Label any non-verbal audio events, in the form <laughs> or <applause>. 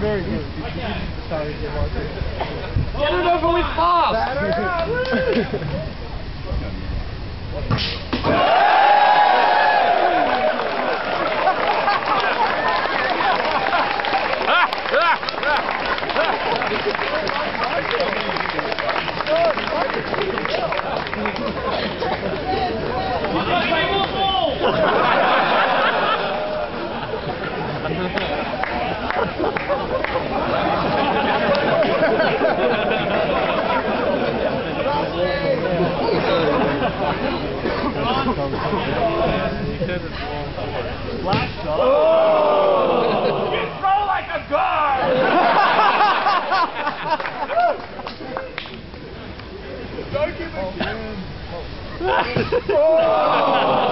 Very good. Sorry, you want to. Get it over with fast! <laughs> <laughs> You throw like a guard! Oh,